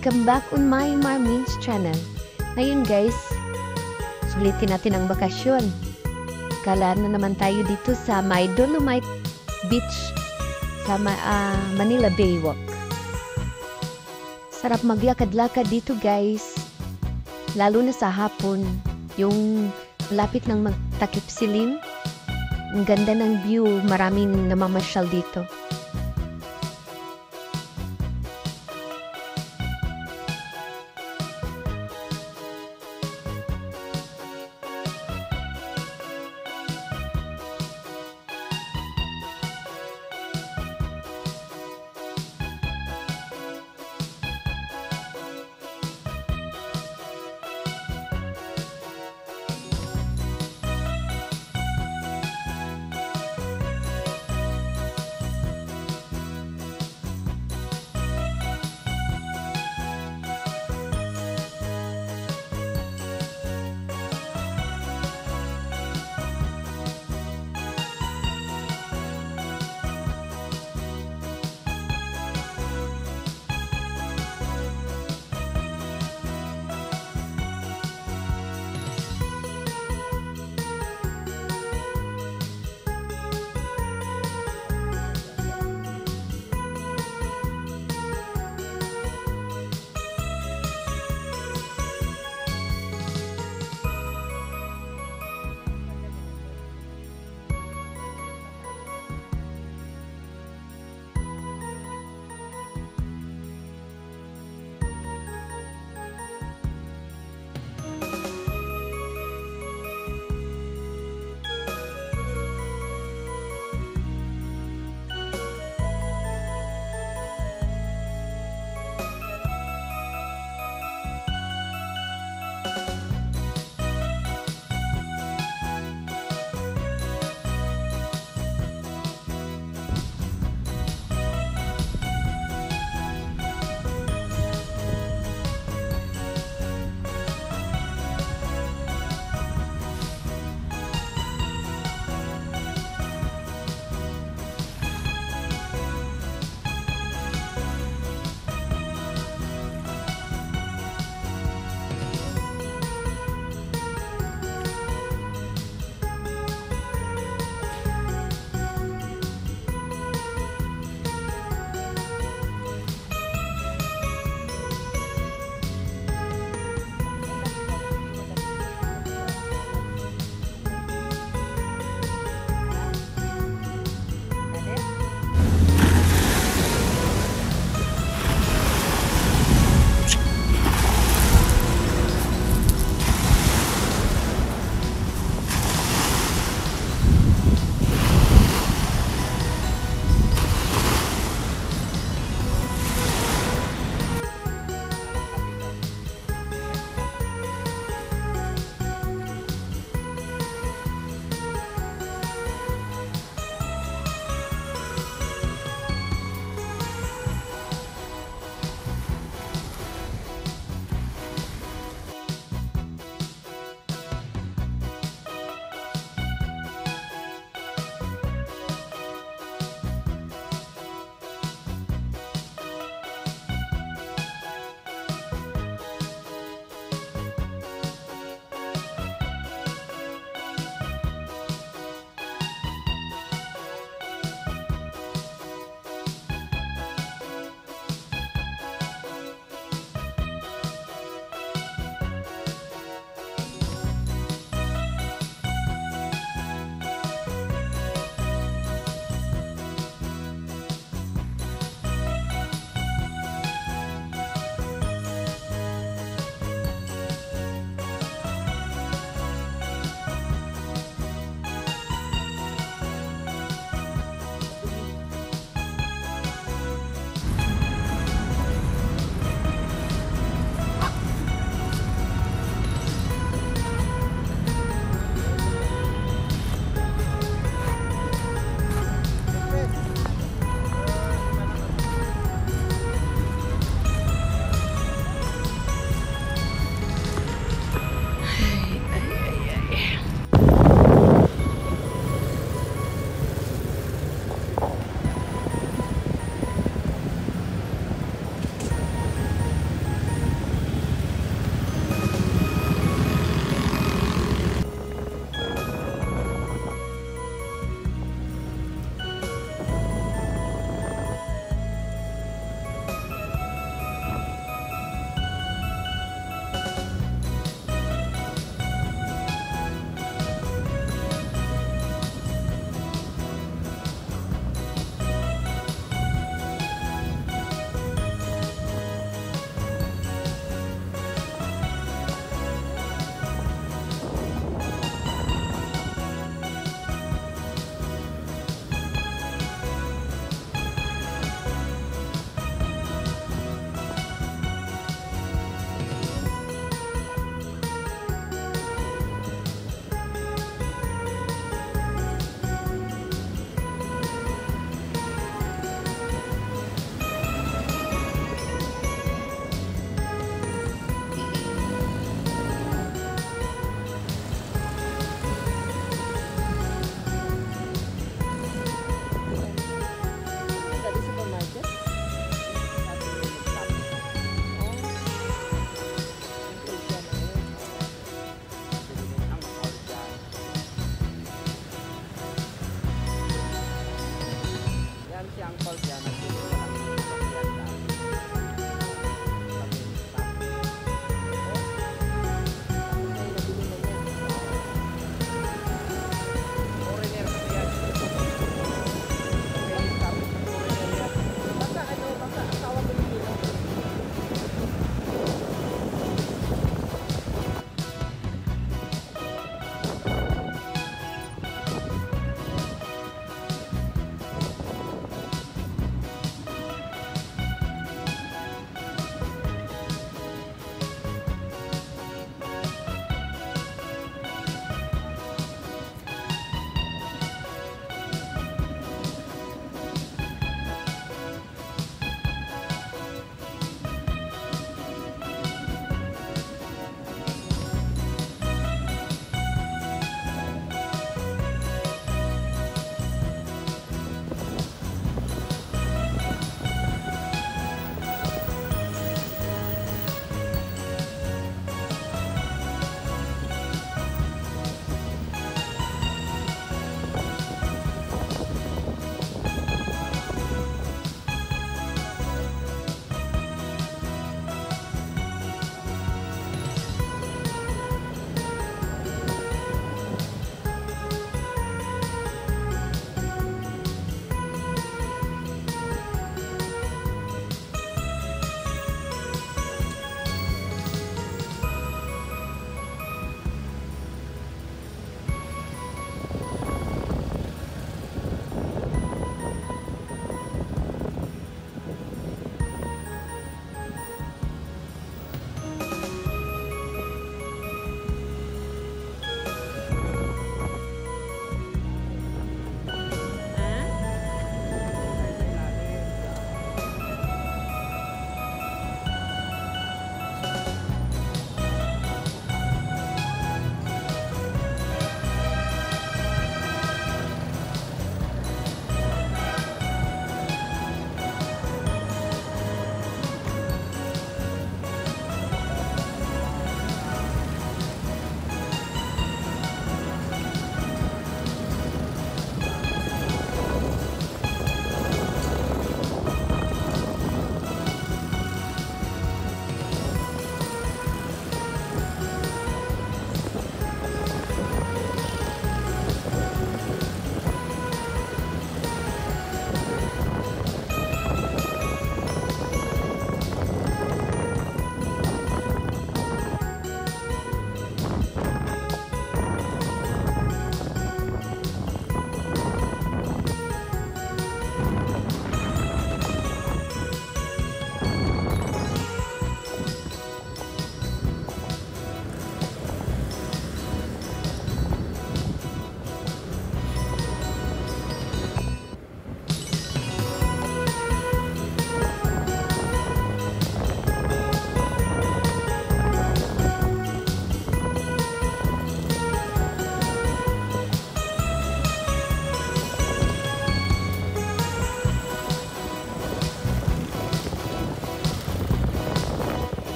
Welcome back on my Marmin's channel. Ngayon guys, sulitin natin ang bakasyon. Kala na naman tayo dito sa My Dolomite Beach sa uh, Manila Baywalk. Sarap maglakad-lakad dito guys. Lalo na sa hapon. Yung lapit ng magtakip silim. Ang ganda ng view. Maraming namamasyal dito.